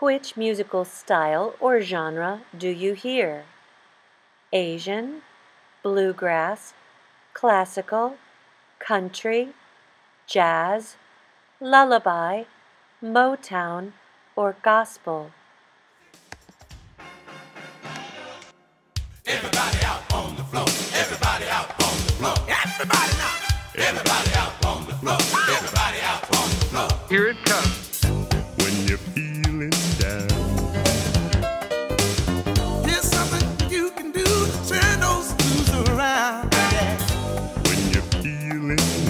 Which musical style or genre do you hear? Asian, bluegrass, classical, country, jazz, lullaby, Motown, or gospel? Everybody out on the floor. Everybody out on the floor. Everybody now. Everybody out on the floor. Everybody out on the floor. Here it comes. feeling.